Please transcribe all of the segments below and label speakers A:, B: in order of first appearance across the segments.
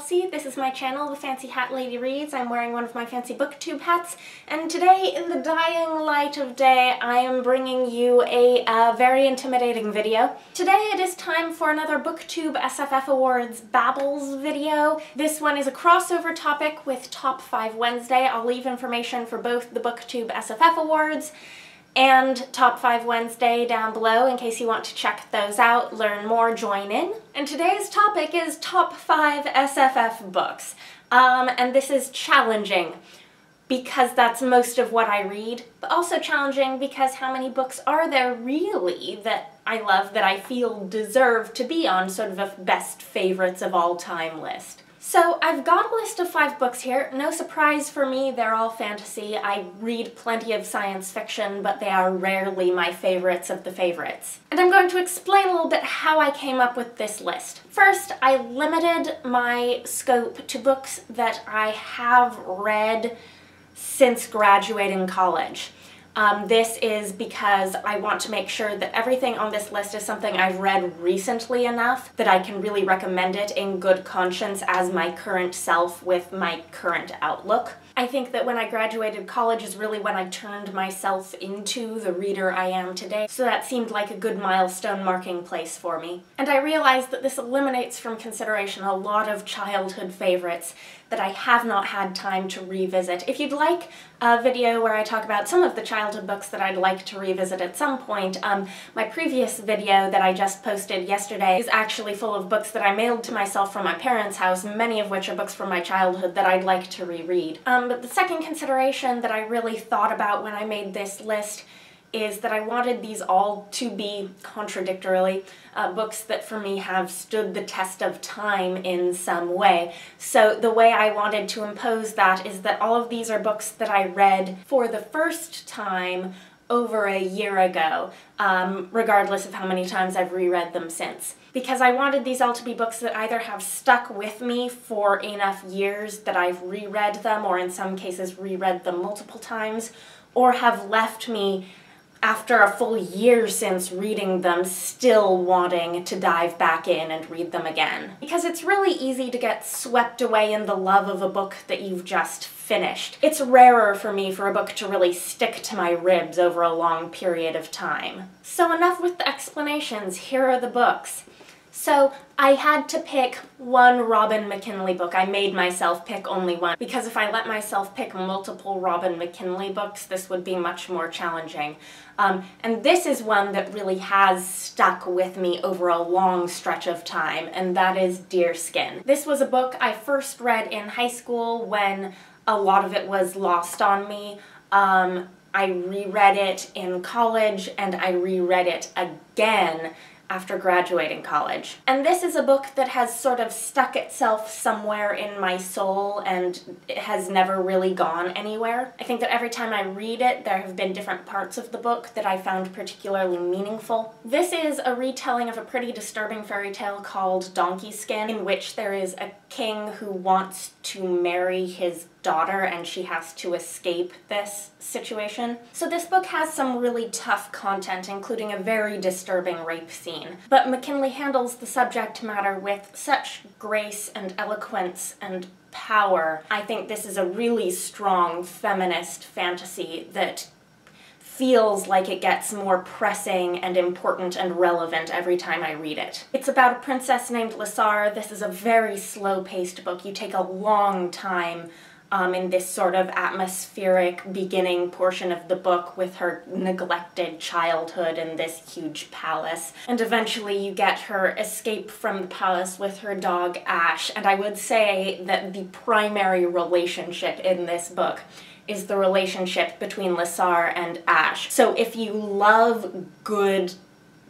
A: Kelsey. This is my channel, The Fancy Hat Lady Reads. I'm wearing one of my fancy booktube hats, and today, in the dying light of day, I am bringing you a very intimidating video. Today it is time for another booktube SFF Awards Babbles video. This one is a crossover topic with Top 5 Wednesday. I'll leave information for both the booktube SFF Awards and Top 5 Wednesday down below in case you want to check those out, learn more, join in. And today's topic is Top 5 SFF books. Um, and this is challenging because that's most of what I read, but also challenging because how many books are there really that I love that I feel deserve to be on sort of a best favorites of all time list. So I've got a list of five books here. No surprise for me, they're all fantasy. I read plenty of science fiction, but they are rarely my favorites of the favorites. And I'm going to explain a little bit how I came up with this list. First, I limited my scope to books that I have read since graduating college. Um, this is because I want to make sure that everything on this list is something I've read recently enough that I can really recommend it in good conscience as my current self with my current outlook. I think that when I graduated college is really when I turned myself into the reader I am today, so that seemed like a good milestone marking place for me. And I realized that this eliminates from consideration a lot of childhood favorites that I have not had time to revisit. If you'd like a video where I talk about some of the childhood books that I'd like to revisit at some point, um, my previous video that I just posted yesterday is actually full of books that I mailed to myself from my parents' house, many of which are books from my childhood that I'd like to reread. Um, but the second consideration that I really thought about when I made this list is that I wanted these all to be, contradictorily, uh, books that for me have stood the test of time in some way. So the way I wanted to impose that is that all of these are books that I read for the first time over a year ago, um, regardless of how many times I've reread them since. Because I wanted these all to be books that either have stuck with me for enough years that I've reread them, or in some cases reread them multiple times, or have left me after a full year since reading them, still wanting to dive back in and read them again. Because it's really easy to get swept away in the love of a book that you've just finished. It's rarer for me for a book to really stick to my ribs over a long period of time. So enough with the explanations, here are the books. So I had to pick one Robin McKinley book. I made myself pick only one because if I let myself pick multiple Robin McKinley books, this would be much more challenging. Um, and this is one that really has stuck with me over a long stretch of time, and that is Deerskin. This was a book I first read in high school when a lot of it was lost on me. Um, I reread it in college and I reread it again after graduating college. And this is a book that has sort of stuck itself somewhere in my soul and it has never really gone anywhere. I think that every time I read it, there have been different parts of the book that I found particularly meaningful. This is a retelling of a pretty disturbing fairy tale called Donkey Skin, in which there is a king who wants to marry his daughter and she has to escape this situation. So this book has some really tough content, including a very disturbing rape scene. But McKinley handles the subject matter with such grace and eloquence and power. I think this is a really strong feminist fantasy that feels like it gets more pressing and important and relevant every time I read it. It's about a princess named Lissar. This is a very slow-paced book. You take a long time um, in this sort of atmospheric beginning portion of the book with her neglected childhood in this huge palace. And eventually you get her escape from the palace with her dog Ash. And I would say that the primary relationship in this book is the relationship between Lissar and Ash. So if you love good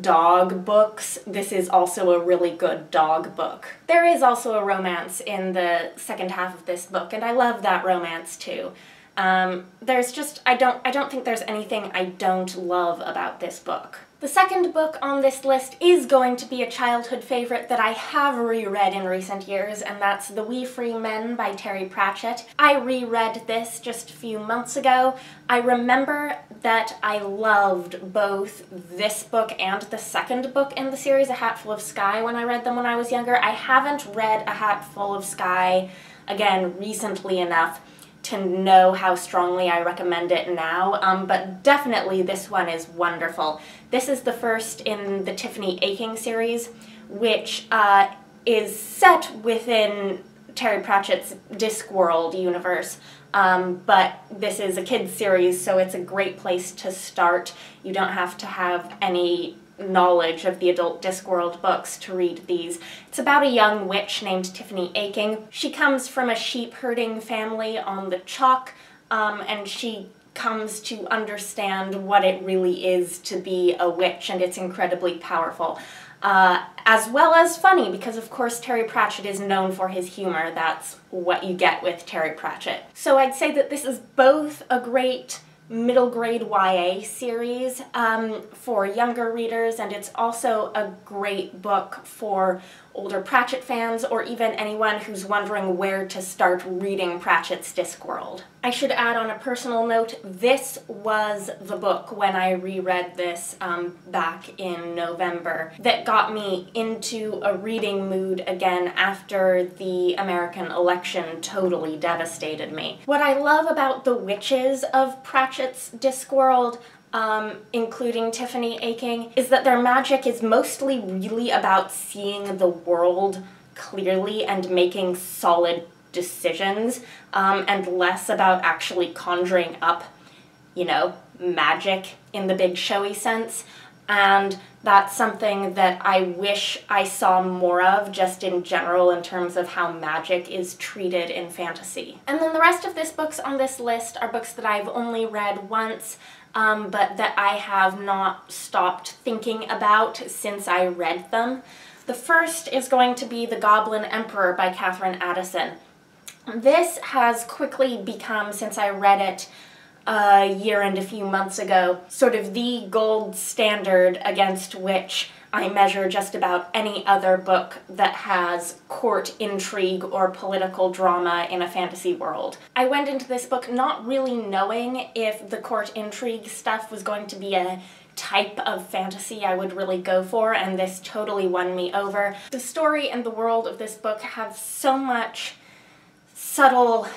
A: dog books, this is also a really good dog book. There is also a romance in the second half of this book, and I love that romance too. Um, there's just I don't I don't think there's anything I don't love about this book. The second book on this list is going to be a childhood favorite that I have reread in recent years, and that's The Wee Free Men by Terry Pratchett. I reread this just a few months ago. I remember that I loved both this book and the second book in the series, A Hatful of Sky, when I read them when I was younger. I haven't read A Hatful of Sky, again, recently enough to know how strongly I recommend it now, um, but definitely this one is wonderful. This is the first in the Tiffany Aching series, which uh, is set within Terry Pratchett's Discworld universe, um, but this is a kid's series, so it's a great place to start. You don't have to have any knowledge of the adult Discworld books to read these. It's about a young witch named Tiffany Aching. She comes from a sheep herding family on the Chalk, um, and she comes to understand what it really is to be a witch, and it's incredibly powerful. Uh, as well as funny, because of course Terry Pratchett is known for his humor. That's what you get with Terry Pratchett. So I'd say that this is both a great middle grade YA series um, for younger readers, and it's also a great book for older Pratchett fans or even anyone who's wondering where to start reading Pratchett's Discworld. I should add on a personal note, this was the book when I reread this um, back in November that got me into a reading mood again after the American election totally devastated me. What I love about the witches of Pratchett's Discworld um, including Tiffany Aching, is that their magic is mostly really about seeing the world clearly and making solid decisions, um, and less about actually conjuring up, you know, magic in the big showy sense. And that's something that I wish I saw more of just in general in terms of how magic is treated in fantasy. And then the rest of this books on this list are books that I've only read once um, but that I have not stopped thinking about since I read them. The first is going to be The Goblin Emperor by Katherine Addison. This has quickly become, since I read it a year and a few months ago, sort of the gold standard against which I measure just about any other book that has court intrigue or political drama in a fantasy world. I went into this book not really knowing if the court intrigue stuff was going to be a type of fantasy I would really go for, and this totally won me over. The story and the world of this book have so much subtle,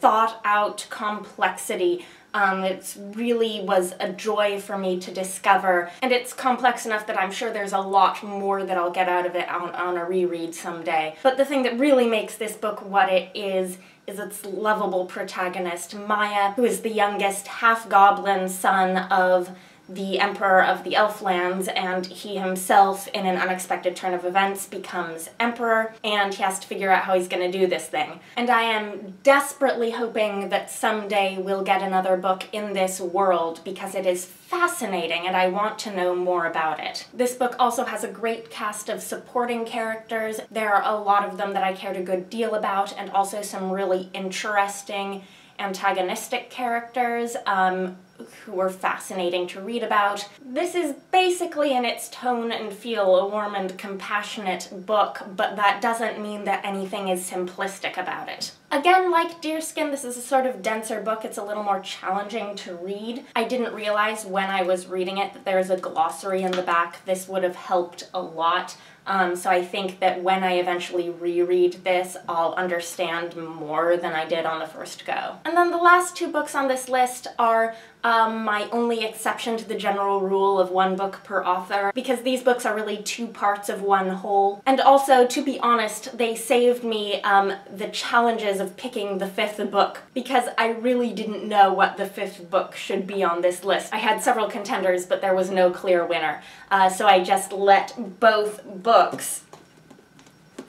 A: thought out complexity um, it really was a joy for me to discover, and it's complex enough that I'm sure there's a lot more that I'll get out of it on, on a reread someday. But the thing that really makes this book what it is is its lovable protagonist, Maia, who is the youngest half-goblin son of the emperor of the Elflands, and he himself, in an unexpected turn of events, becomes emperor, and he has to figure out how he's going to do this thing. And I am desperately hoping that someday we'll get another book in this world, because it is fascinating and I want to know more about it. This book also has a great cast of supporting characters. There are a lot of them that I cared a good deal about, and also some really interesting antagonistic characters um, who were fascinating to read about. This is basically in its tone and feel a warm and compassionate book, but that doesn't mean that anything is simplistic about it. Again, like Deerskin, this is a sort of denser book. It's a little more challenging to read. I didn't realize when I was reading it that there's a glossary in the back. This would have helped a lot. Um, so I think that when I eventually reread this, I'll understand more than I did on the first go. And then the last two books on this list are um, my only exception to the general rule of one book per author, because these books are really two parts of one whole. And also, to be honest, they saved me um, the challenges of picking the fifth book, because I really didn't know what the fifth book should be on this list. I had several contenders, but there was no clear winner. Uh, so I just let both books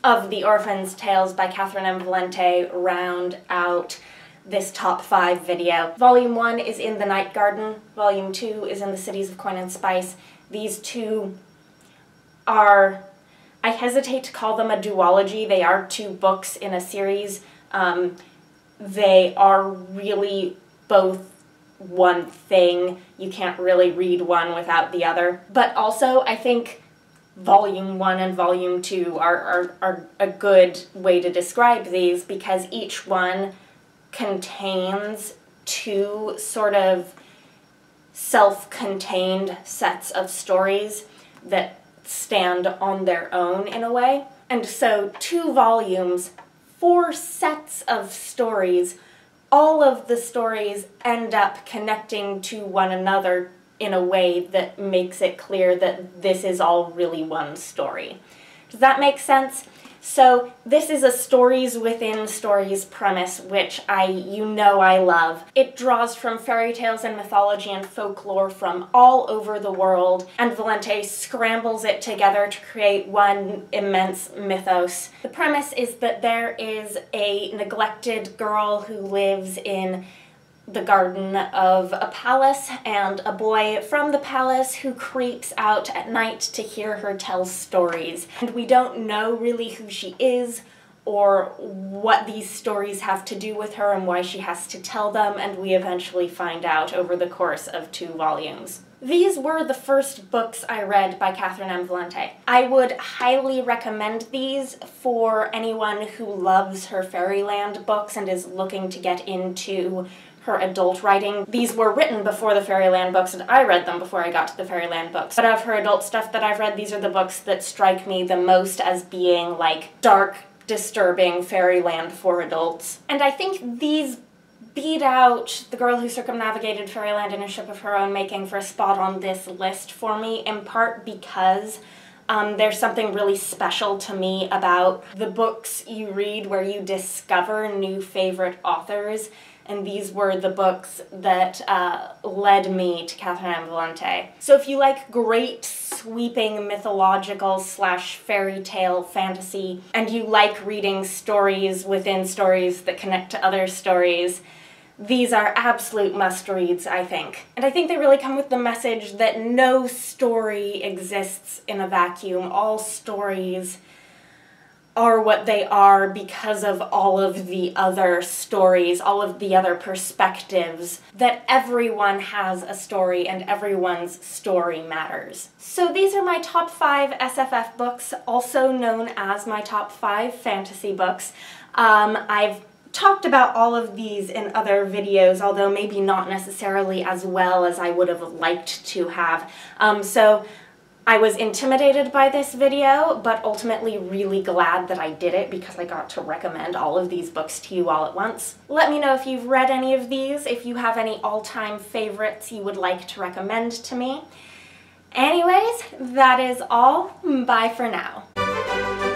A: of The Orphan's Tales by Catherynne M. Valente round out this top five video. Volume one is in The Night Garden, volume two is in The Cities of Coin and Spice. These two are, I hesitate to call them a duology, they are two books in a series. Um, they are really both one thing. You can't really read one without the other. But also, I think volume one and volume two are, are, are a good way to describe these because each one contains two sort of self contained sets of stories that stand on their own in a way. And so, two volumes, four sets of stories, all of the stories end up connecting to one another in a way that makes it clear that this is all really one story. Does that make sense? So this is a stories within stories premise, which I, you know I love. It draws from fairy tales and mythology and folklore from all over the world, and Valente scrambles it together to create one immense mythos. The premise is that there is a neglected girl who lives in the garden of a palace and a boy from the palace who creeps out at night to hear her tell stories. And we don't know really who she is or what these stories have to do with her and why she has to tell them, and we eventually find out over the course of two volumes. These were the first books I read by Catherynne M. Valente. I would highly recommend these for anyone who loves her Fairyland books and is looking to get into her adult writing. These were written before the Fairyland books, and I read them before I got to the Fairyland books. But of her adult stuff that I've read, these are the books that strike me the most as being like dark, disturbing fairyland for adults. And I think these beat out The Girl Who Circumnavigated Fairyland in a Ship of Her Own Making for a spot on this list for me, in part because um, there's something really special to me about the books you read where you discover new favorite authors and these were the books that uh, led me to Catherynne. Valente. So if you like great, sweeping mythological slash fairy tale fantasy, and you like reading stories within stories that connect to other stories, these are absolute must-reads, I think. And I think they really come with the message that no story exists in a vacuum. All stories are what they are because of all of the other stories, all of the other perspectives, that everyone has a story and everyone's story matters. So these are my top five SFF books, also known as my top five fantasy books. Um, I've talked about all of these in other videos, although maybe not necessarily as well as I would have liked to have. Um, so I was intimidated by this video, but ultimately really glad that I did it because I got to recommend all of these books to you all at once. Let me know if you've read any of these, if you have any all-time favorites you would like to recommend to me. Anyways, that is all. Bye for now.